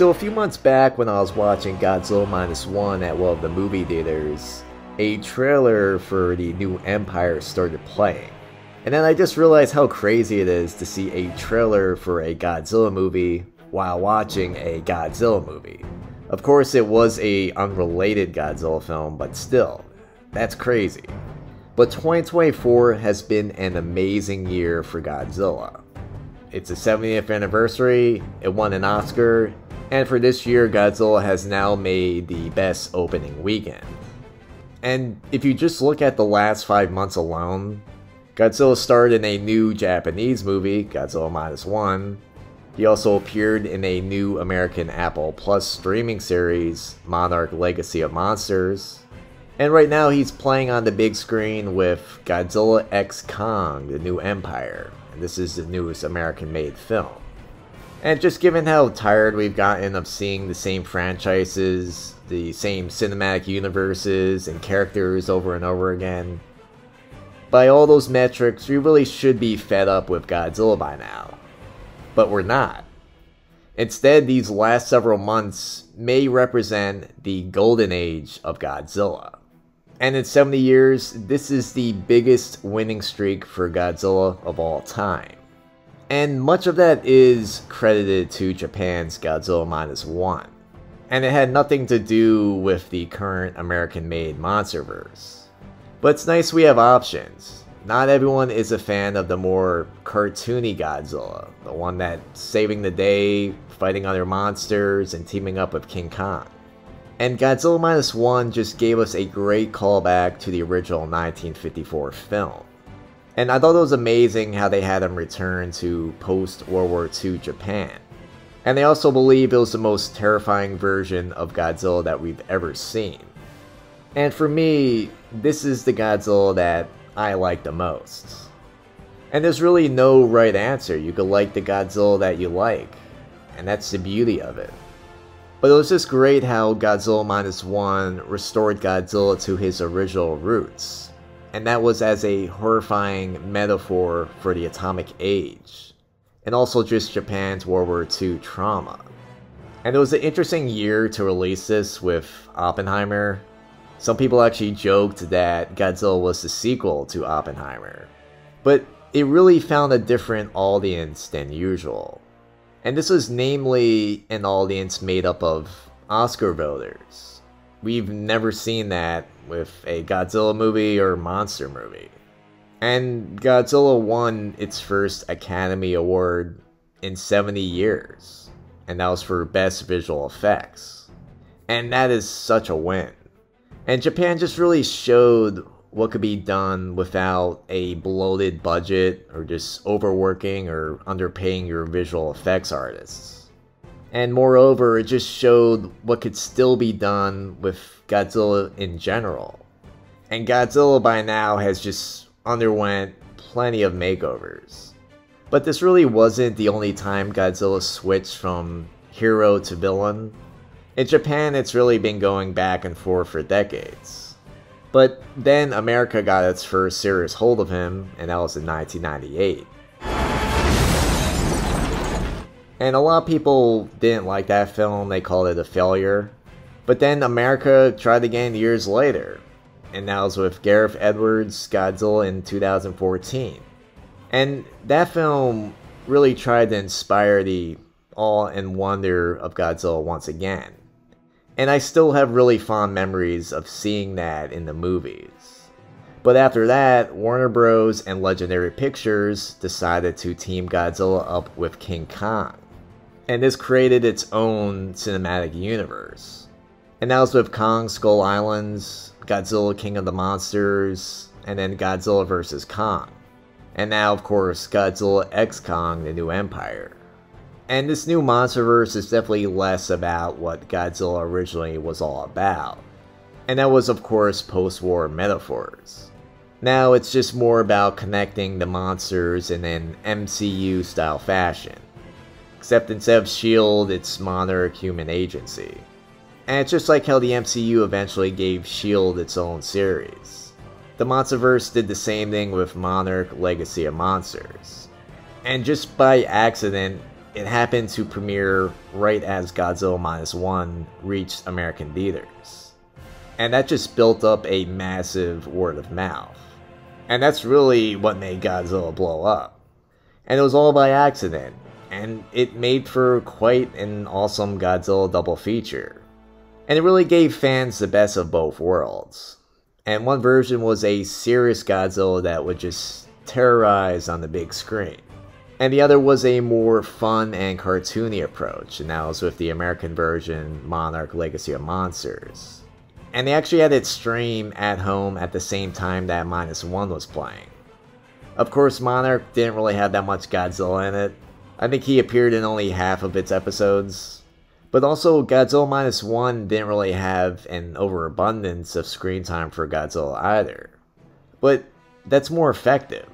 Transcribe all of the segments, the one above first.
So a few months back when I was watching Godzilla Minus One at one of the movie theaters, a trailer for the new Empire started playing. And then I just realized how crazy it is to see a trailer for a Godzilla movie while watching a Godzilla movie. Of course, it was a unrelated Godzilla film, but still, that's crazy. But 2024 has been an amazing year for Godzilla. It's the 70th anniversary, it won an Oscar, and for this year, Godzilla has now made the best opening weekend. And if you just look at the last five months alone, Godzilla starred in a new Japanese movie, Godzilla Minus One. He also appeared in a new American Apple Plus streaming series, Monarch Legacy of Monsters. And right now he's playing on the big screen with Godzilla X Kong, The New Empire. And this is the newest American made film. And just given how tired we've gotten of seeing the same franchises, the same cinematic universes and characters over and over again, by all those metrics, we really should be fed up with Godzilla by now. But we're not. Instead, these last several months may represent the golden age of Godzilla. And in 70 years, this is the biggest winning streak for Godzilla of all time. And much of that is credited to Japan's Godzilla Minus One. And it had nothing to do with the current American-made MonsterVerse. But it's nice we have options. Not everyone is a fan of the more cartoony Godzilla, the one that's saving the day, fighting other monsters, and teaming up with King Kong. And Godzilla Minus One just gave us a great callback to the original 1954 film. And I thought it was amazing how they had him return to post World War II Japan. And they also believe it was the most terrifying version of Godzilla that we've ever seen. And for me, this is the Godzilla that I like the most. And there's really no right answer. You could like the Godzilla that you like. And that's the beauty of it. But it was just great how Godzilla Minus One restored Godzilla to his original roots and that was as a horrifying metaphor for the atomic age, and also just Japan's World War II trauma. And it was an interesting year to release this with Oppenheimer. Some people actually joked that Godzilla was the sequel to Oppenheimer, but it really found a different audience than usual. And this was namely an audience made up of Oscar voters we've never seen that with a Godzilla movie or monster movie. And Godzilla won its first Academy Award in 70 years, and that was for Best Visual Effects. And that is such a win. And Japan just really showed what could be done without a bloated budget or just overworking or underpaying your visual effects artists. And moreover, it just showed what could still be done with Godzilla in general. And Godzilla by now has just underwent plenty of makeovers. But this really wasn't the only time Godzilla switched from hero to villain. In Japan, it's really been going back and forth for decades. But then America got its first serious hold of him, and that was in 1998. And a lot of people didn't like that film, they called it a failure. But then America tried again years later, and that was with Gareth Edwards' Godzilla in 2014. And that film really tried to inspire the awe and wonder of Godzilla once again. And I still have really fond memories of seeing that in the movies. But after that, Warner Bros. and Legendary Pictures decided to team Godzilla up with King Kong and this created its own cinematic universe. And that was with Kong Skull Islands, Godzilla King of the Monsters, and then Godzilla vs. Kong. And now, of course, Godzilla X Kong The New Empire. And this new MonsterVerse is definitely less about what Godzilla originally was all about. And that was, of course, post war metaphors. Now it's just more about connecting the monsters in an MCU style fashion. Except instead of S.H.I.E.L.D., it's Monarch Human Agency. And it's just like how the MCU eventually gave S.H.I.E.L.D. its own series. The Monsterverse did the same thing with Monarch Legacy of Monsters. And just by accident, it happened to premiere right as Godzilla Minus One reached American theaters. And that just built up a massive word of mouth. And that's really what made Godzilla blow up. And it was all by accident, and it made for quite an awesome Godzilla double feature. And it really gave fans the best of both worlds. And one version was a serious Godzilla that would just terrorize on the big screen. And the other was a more fun and cartoony approach, and that was with the American version, Monarch Legacy of Monsters. And they actually had it stream at home at the same time that Minus One was playing. Of course, Monarch didn't really have that much Godzilla in it. I think he appeared in only half of its episodes. But also, Godzilla Minus One didn't really have an overabundance of screen time for Godzilla either. But that's more effective.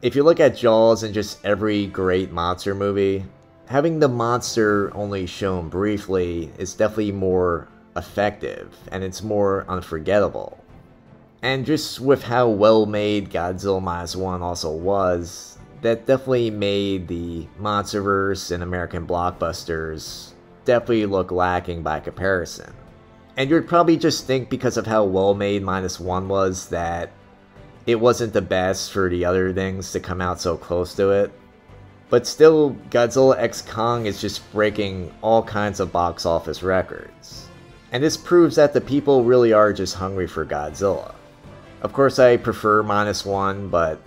If you look at Jaws and just every great monster movie, having the monster only shown briefly is definitely more effective and it's more unforgettable. And just with how well made Godzilla Minus One also was, that definitely made the Monsterverse and American blockbusters definitely look lacking by comparison. And you'd probably just think because of how well made Minus One was that it wasn't the best for the other things to come out so close to it. But still, Godzilla X Kong is just breaking all kinds of box office records. And this proves that the people really are just hungry for Godzilla. Of course, I prefer minus one, but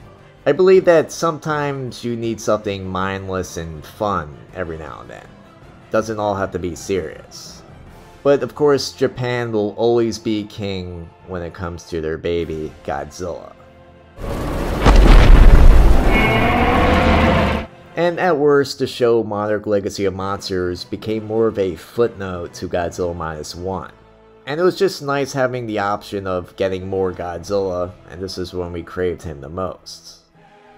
I believe that sometimes you need something mindless and fun every now and then. Doesn't all have to be serious. But of course, Japan will always be king when it comes to their baby, Godzilla. And at worst, the show Monarch Legacy of Monsters became more of a footnote to Godzilla Minus One. And it was just nice having the option of getting more Godzilla, and this is when we craved him the most.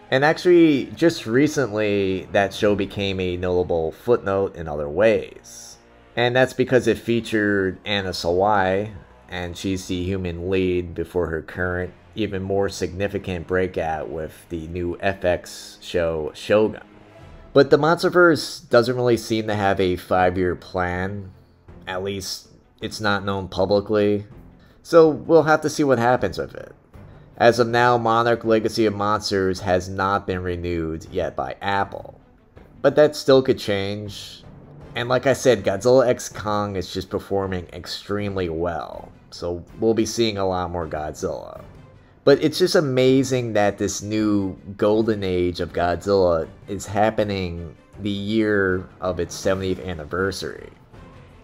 And actually, just recently, that show became a notable footnote in other ways. And that's because it featured Anna Sawai, and she's the human lead before her current, even more significant breakout with the new FX show Shogun. But the Monsterverse doesn't really seem to have a five year plan, at least it's not known publicly, so we'll have to see what happens with it. As of now, Monarch Legacy of Monsters has not been renewed yet by Apple. But that still could change. And like I said, Godzilla X Kong is just performing extremely well, so we'll be seeing a lot more Godzilla. But it's just amazing that this new golden age of Godzilla is happening the year of its 70th anniversary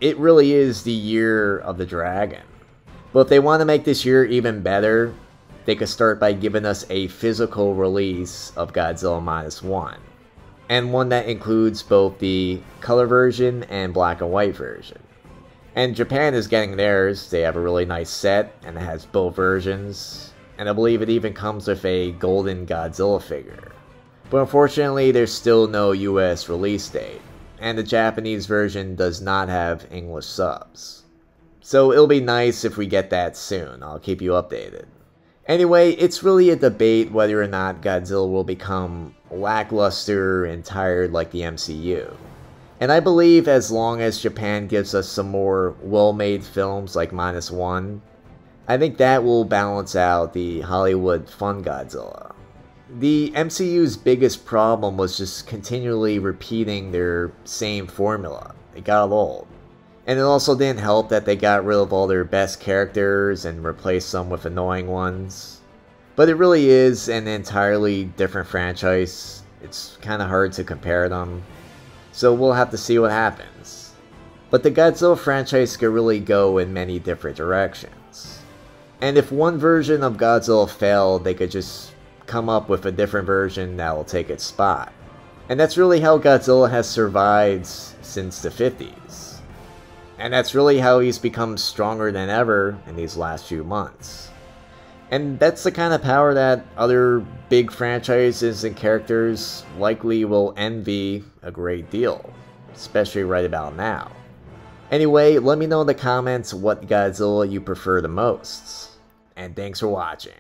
it really is the year of the dragon. But if they want to make this year even better, they could start by giving us a physical release of Godzilla Minus One. And one that includes both the color version and black and white version. And Japan is getting theirs. They have a really nice set, and it has both versions. And I believe it even comes with a golden Godzilla figure. But unfortunately, there's still no US release date and the Japanese version does not have English subs. So it'll be nice if we get that soon, I'll keep you updated. Anyway, it's really a debate whether or not Godzilla will become lackluster and tired like the MCU. And I believe as long as Japan gives us some more well-made films like Minus One, I think that will balance out the Hollywood fun Godzilla the MCU's biggest problem was just continually repeating their same formula. It got old. And it also didn't help that they got rid of all their best characters and replaced them with annoying ones. But it really is an entirely different franchise. It's kind of hard to compare them. So we'll have to see what happens. But the Godzilla franchise could really go in many different directions. And if one version of Godzilla failed, they could just come up with a different version that will take its spot. And that's really how Godzilla has survived since the 50s. And that's really how he's become stronger than ever in these last few months. And that's the kind of power that other big franchises and characters likely will envy a great deal, especially right about now. Anyway, let me know in the comments what Godzilla you prefer the most. And thanks for watching.